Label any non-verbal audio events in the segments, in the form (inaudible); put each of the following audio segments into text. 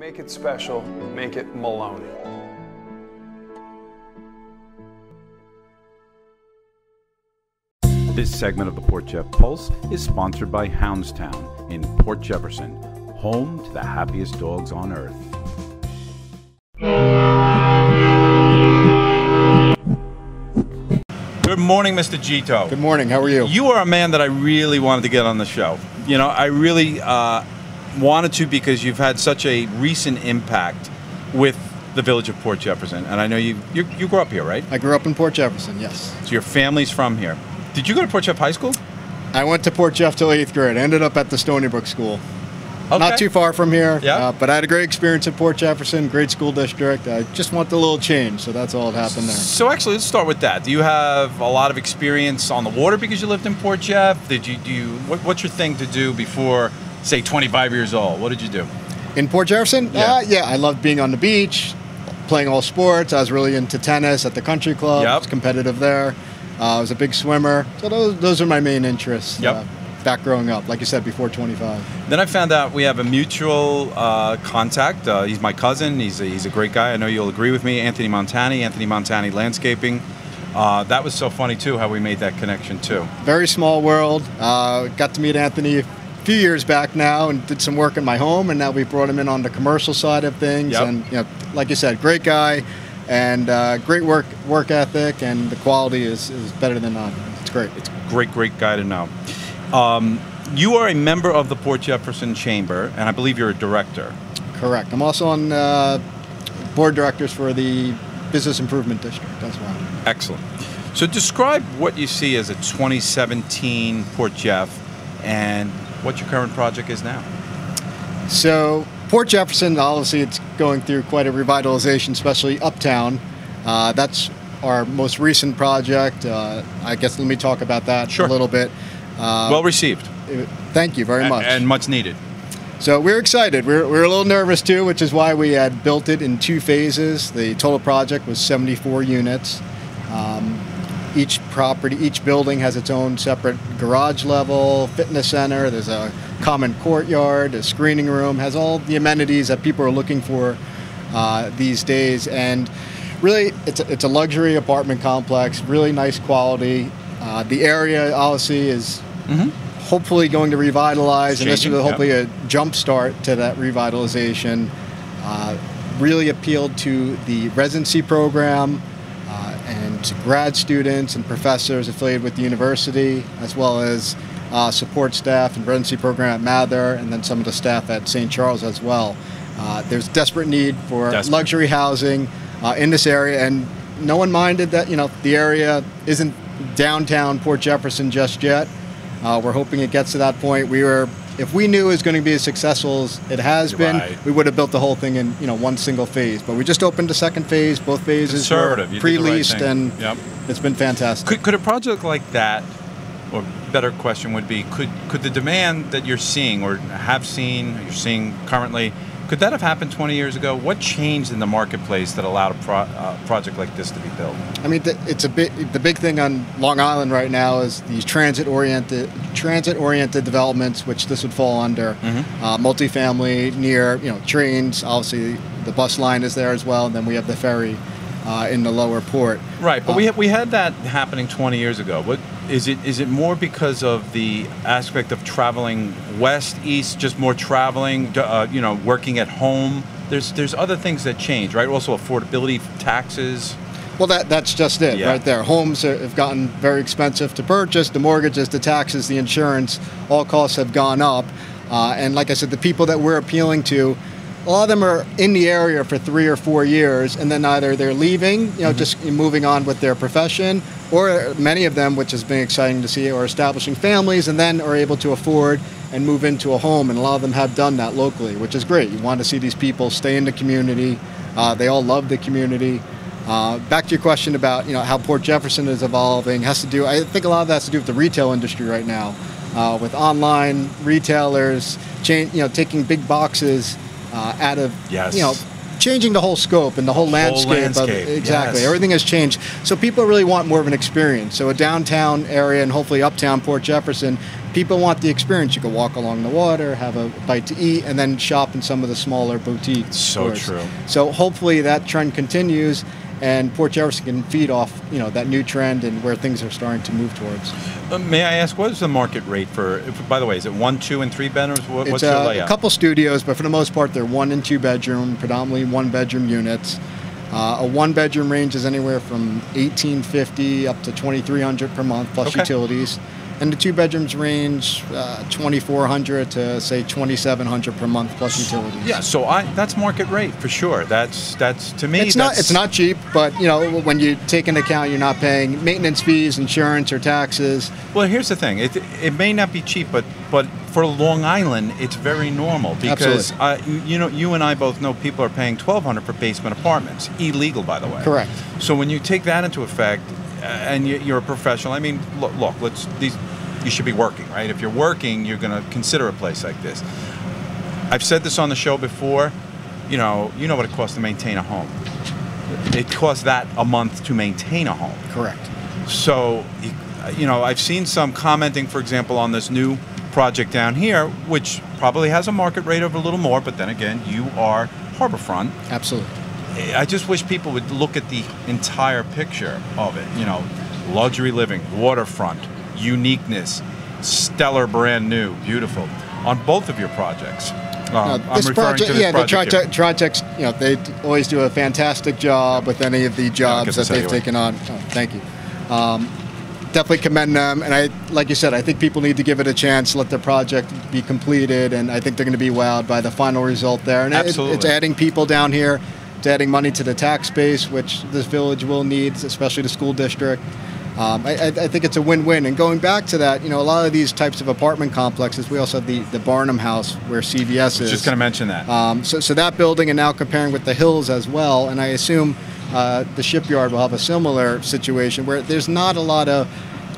Make it special, make it Maloney. This segment of the Port Jeff Pulse is sponsored by Houndstown in Port Jefferson, home to the happiest dogs on earth. Good morning, Mr. Gitto. Good morning. How are you? You are a man that I really wanted to get on the show. You know, I really uh, wanted to because you've had such a recent impact with the village of Port Jefferson, and I know you you, you grew up here, right? I grew up in Port Jefferson. Yes. So your family's from here. Did you go to Port Jeff High School? I went to Port Jeff till eighth grade. I ended up at the Stony Brook School. Okay. Not too far from here. Yeah. Uh, but I had a great experience at Port Jefferson, great school district. I just want a little change, so that's all that happened there. So actually, let's start with that. Do you have a lot of experience on the water because you lived in Port Jeff? Did you do you, what, what's your thing to do before, say, 25 years old? What did you do? In Port Jefferson? Yeah. Uh, yeah, I loved being on the beach, playing all sports. I was really into tennis at the country club. Yep. I was competitive there. Uh, I was a big swimmer. So those, those are my main interests. Yep. Uh, back growing up, like you said, before 25. Then I found out we have a mutual uh, contact. Uh, he's my cousin. He's a, he's a great guy. I know you'll agree with me. Anthony Montani, Anthony Montani Landscaping. Uh, that was so funny too how we made that connection too. very small world. Uh, got to meet Anthony few years back now and did some work in my home, and now we brought him in on the commercial side of things. Yep. And you know, like you said, great guy, and uh, great work work ethic, and the quality is, is better than none. It's great. It's great, great guy to know. Um, you are a member of the Port Jefferson Chamber, and I believe you're a director. Correct. I'm also on uh, board directors for the Business Improvement District as well. Excellent. So describe what you see as a 2017 Port Jeff and what your current project is now. So Port Jefferson, obviously, it's going through quite a revitalization, especially uptown. Uh, that's our most recent project. Uh, I guess let me talk about that Sure. a little bit. Uh, well received. thank you very much. And much needed. so we're excited. We're, we're a little nervous too, which is why we had built it in two phases. The total project was 74 units. Um, each property, each building has its own separate garage level, fitness center. There's a common courtyard, a screening room, has all the amenities that people are looking for uh, these days. And really, it's a, it's a luxury apartment complex, really nice quality. Uh, the area, obviously, is hopefully going to revitalize, and this is yep. hopefully a jump start to that revitalization. Uh, really appealed to the residency program to grad students and professors affiliated with the university, as well as uh, support staff and residency program at Mather, and then some of the staff at St. Charles as well. Uh, there's desperate need for Desperate. luxury housing uh, in this area, and no one minded that you know the area isn't downtown Port Jefferson just yet. Uh, we're hoping it gets to that point. We were, if we knew it was going to be as successful as it has been, Right. we would have built the whole thing in you know one single phase. But we just opened a second phase. Both phases Conservative. were You did the right pre-leased, thing. and Yep. it's been fantastic. Could, could a project like that, or better question would be, could could the demand that you're seeing or have seen, you're seeing currently, could that have happened 20 years ago? What changed in the marketplace that allowed a pro, uh, project like this to be built? I mean, it's a bit. The big thing on Long Island right now is these transit-oriented, transit-oriented developments, which this would fall under. Mm-hmm. Uh, multifamily near, you know, trains. Obviously, the bus line is there as well, and then we have the ferry uh, in the lower port. Right, but Uh, we we had that happening 20 years ago. What is it? Is it more because of the aspect of traveling west, east, just more traveling? Uh, you know, working at home. There's there's other things that change, right? Also affordability, taxes. Well, that that's just it, Yeah. right there. Homes are, have gotten very expensive to purchase. The mortgages, the taxes, the insurance, all costs have gone up. Uh, and like I said, the people that we're appealing to, a lot of them are in the area for three or four years, and then either they're leaving, you know, just moving on with their profession, or many of them, which has been exciting to see, are establishing families and then are able to afford and move into a home. And a lot of them have done that locally, which is great. You want to see these people stay in the community. Uh, they all love the community. Uh, back to your question about you know how Port Jefferson is evolving has to do. I think a lot of that has to do with the retail industry right now, uh, with online retailers, chain, you know, taking big boxes uh, out of Yes. you know changing the whole scope and the whole landscape. landscape, Of, exactly, yes. everything has changed. So people really want more of an experience. So a downtown area and hopefully uptown Port Jefferson, people want the experience. You can walk along the water, have a bite to eat, and then shop in some of the smaller boutiques. So stores. true. So hopefully that trend continues. And Port Jefferson can feed off, you know, that new trend and where things are starting to move towards. Uh, may I ask, what is the market rate for? If, by the way, is it one, two, and three bedrooms? What, It's what's your uh, layout? a couple studios, but for the most part, they're one and two bedroom, predominantly one bedroom units. Uh, a one bedroom range is anywhere from 1850 up to 2300 per month plus Okay. utilities. And the two bedrooms range uh, 2400 to say 2700 per month plus utilities. Yeah, so I that's market rate for sure. That's that's to me. It's not. It's not cheap, but you know when you take into account you're not paying maintenance fees, insurance, or taxes. Well, here's the thing. It, it may not be cheap, but but for Long Island, it's very normal because uh, you know you and I both know people are paying twelve hundred for basement apartments, illegal by the way. Correct. So when you take that into effect, and you, you're a professional, I mean, look, look, let's these. You should be working, right? If you're working, you're going to consider a place like this. I've said this on the show before. You know, you know what it costs to maintain a home. It costs that a month to maintain a home. Correct. So, you- you know, I've seen some commenting, for example, on this new project down here, which probably has a market rate of a little more, but then again, you are Harborfront. Absolutely. I just wish people would look at the entire picture of it. You know, luxury living, waterfront, uniqueness, stellar, brand new, beautiful, on both of your projects. Um, No, I'm this project, this yeah, project the Tritex, you know, they always do a fantastic job with any of the jobs that they've taken on. Oh, thank you. Um, definitely commend them, and I, like you said, I think people need to give it a chance, let their project be completed, and I think they're going to be wowed by the final result there. And it- it's adding people down here, it's adding money to the tax base, which this village will need, especially the school district. Um, I, I I think it's a win-win. And going back to that, you know, a lot of these types of apartment complexes, we also have the, the Barnum House where CVS is. Just going to mention that. Um, so, so that building, and now comparing with the hills as well, and I assume uh, the shipyard will have a similar situation where there's not a lot of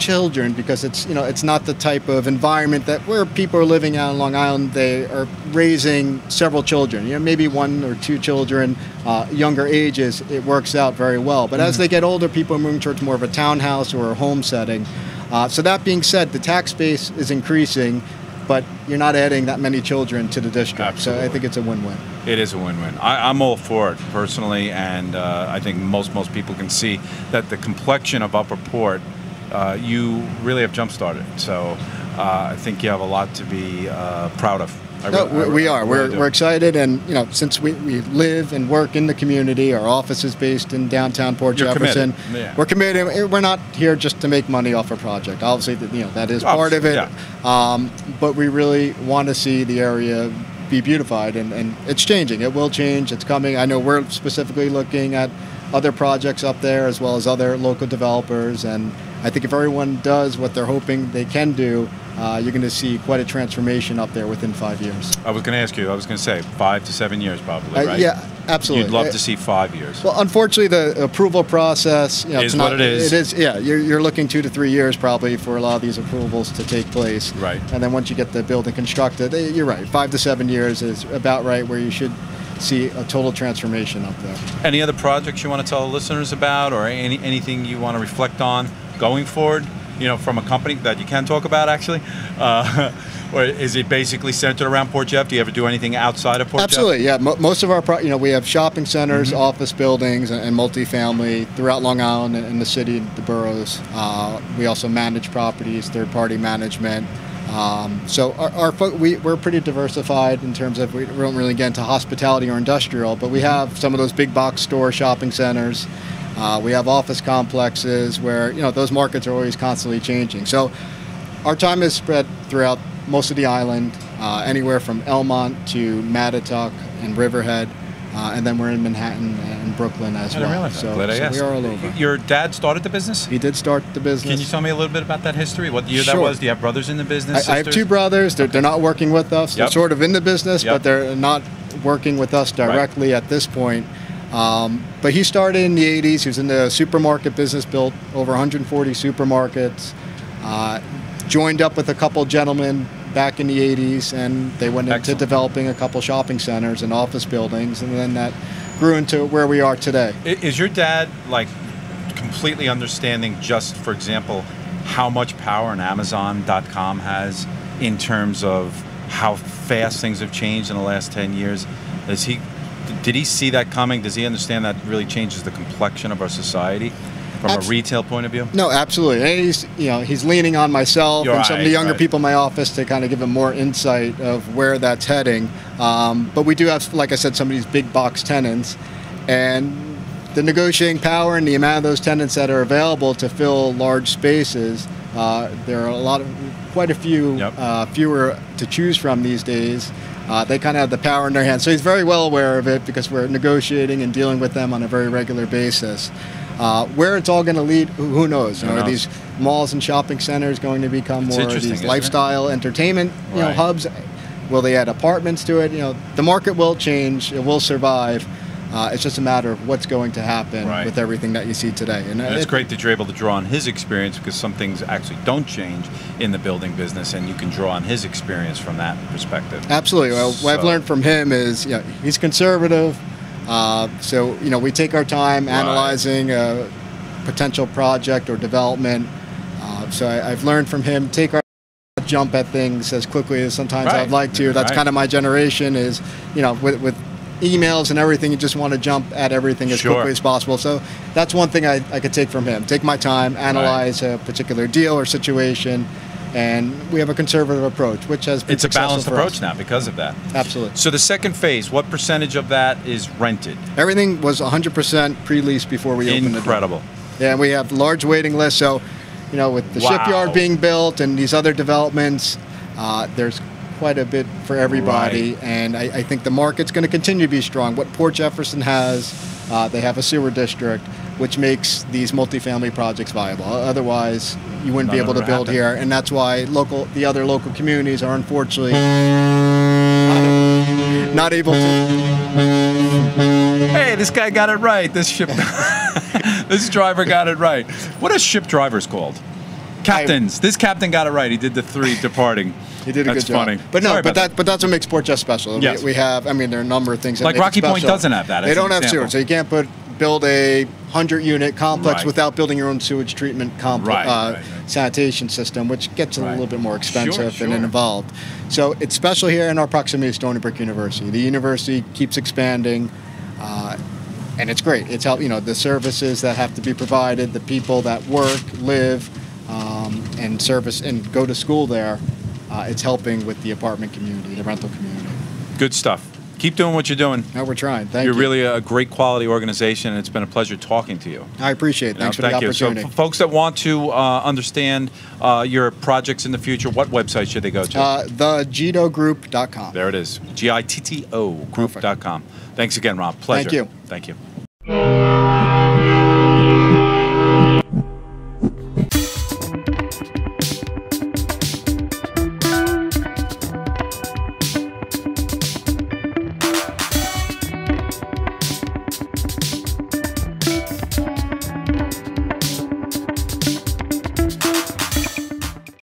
children because it's you know it's not the type of environment that where people are living out on Long Island. They are raising several children, you know, maybe one or two children, uh, younger ages. It works out very well. But as they get older, people are moving towards more of a townhouse or a home setting. Uh, so that being said, the tax base is increasing. But you're not adding that many children to the district, so I think it's a win-win. It is a win-win. I, I'm all for it personally, and uh, I think most most people can see that the complexion of Upper Port, uh, you really have jump-started. So uh, I think you have a lot to be uh, proud of. I No, re- we, are. really We're, do. we're excited, and you know, since we, we live and work in the community, our office is based in downtown Port You're Jefferson. committed, yeah. We're committed. We're not here just to make money off a project. Obviously, that- you know that is part of it. Obviously, Um, but we really want to see the area be beautified, and, and it's changing. It will change. It's coming. I know we're specifically looking at other projects up there as well as other local developers, and I think if everyone does what they're hoping they can do, uh, you're going to see quite a transformation up there within five years. I was going to ask you. I was going to say five to seven years, probably. Uh. Yeah, absolutely. You'd love Uh, to see five years. Well, unfortunately, the approval process you know, Is it's what it is. It is. Yeah, you're, you're looking two to three years probably for a lot of these approvals to take place. Right. And then once you get the building constructed, you're right. Five to seven years is about right where you should see a total transformation up there. Any other projects you want to tell the listeners about, or any anything you want to reflect on going forward? You know, from a company that you can talk about, actually, uh, (laughs) or is it basically centered around Port Jeff? Do you ever do anything outside of Port Jeff? Absolutely, yeah. Most of our, pro- you know, we have shopping centers, Mm-hmm. office buildings, and, and multifamily throughout Long Island and, the city, and the boroughs. Uh, we also manage properties, third-party management. Um, so our, our fo- we, we're pretty diversified in terms of we don't really get into hospitality or industrial, but we have some of those big box store shopping centers. Uh, we have office complexes where you know those markets are always constantly changing. So our time is spread throughout most of the island, uh, anywhere from Elmont to Mattituck and Riverhead, uh, and then we're in Manhattan and Brooklyn as I well. didn't realize that. So, Glad I so asked. we are all over. Your dad started the business. He did start the business. Can you tell me a little bit about that history? What year that was? Do you have brothers in the business? I, I have two brothers. They're, they're not working with us. They're Yep. sort of in the business, Yep. but they're not working with us directly at this point. Um, but he started in the 80s. He was in the supermarket business, built over 140 supermarkets. Uh, joined up with a couple gentlemen back in the 80s, and they went into Excellent. developing a couple shopping centers and office buildings. And then that grew into where we are today. Is your dad like completely understanding just, for example, how much power an Amazon.com has in terms of how fast things have changed in the last 10 years? Does he, did he see that coming? Does he understand that really changes the complexion of our society from Abs- a retail point of view? No, absolutely. And he's you know he's leaning on myself You're and some of the younger right. people in my office to kind of give him more insight of where that's heading. Um, but we do have, like I said, some of these big box tenants, and the negotiating power and the amount of those tenants that are available to fill large spaces. Uh, there are a lot of quite a few Yep. uh, fewer to choose from these days. Uh, they kind of have the power in their hands. So he's very well aware of it because we're negotiating and dealing with them on a very regular basis. Uh, where it's all going to lead, who who knows? You know, are these malls and shopping centers going to become It's more of these isn't it? lifestyle entertainment you know, hubs? Will they add apartments to it? You know, the market will change. It will survive. Uh, it's just a matter of what's going to happen Right. with everything that you see today. And it's it- great that you're able to draw on his experience because some things actually don't change in the building business, and you can draw on his experience from that perspective. Absolutely. Well, what I've learned from him is, you know, he's conservative. Uh, so, you know, we take our time Right. analyzing a potential project or development. Uh, so I, I've learned from him, take our jump at things as quickly as sometimes Right. I'd like to. That's kind of my generation is, you know, with, with emails and everything, you just want to jump at everything as Sure. quickly as possible. So that's one thing I, I could take from him. Take my time, analyze a particular deal or situation, and we have a conservative approach, which has been It's a balanced for approach us. now because of that. Absolutely. So the second phase, what percentage of that is rented? Everything was 100% pre-leased before we opened the. Incredible. Yeah, we have large waiting lists. So, you know, with the Wow. shipyard being built and these other developments, uh, there's quite a bit for everybody. Right. And I, I think the market's going to continue to be strong. What Port Jefferson has, uh, they have a sewer district, which makes these multifamily projects viable. Otherwise, you wouldn't be able to build happened. here, and that's why local, the other local communities are unfortunately not able to. Hey, this guy got it right. This ship, (laughs) this driver got it right. What are ship drivers called? Captains. this captain got it right. He did the three (laughs) departing. He did a That's good job. funny. But no, Sorry but about that, but that's what makes Port Jeff special. We- Yes. We, have, I mean, there are a number of things that Like Rocky Point doesn't have that, They don't have example. sewage, so you can't put build a hundred unit complex Right. without building your own sewage treatment complex Right, uh, right, sanitation system, which gets a little bit more expensive Sure, and sure. involved. So it's special here in our proximity to Stony Brook University. The university keeps expanding. Uh, and it's great. It's help you know the services that have to be provided, the people that work, live, and service and go to school there. Uh, it's helping with the apartment community, the rental community. Good stuff. Keep doing what you're doing. No, we're trying. Thank you're you. Are really a great quality organization, and it's been a pleasure talking to you. I appreciate it. Thanks You know, for thank the you. So, opportunity. folks that want to uh, understand uh, your projects in the future, what website should they go to? uh, thegittogroup.com. there it is. G I T T O group.com. Thanks again, Rob. Pleasure. Thank you. Thank you.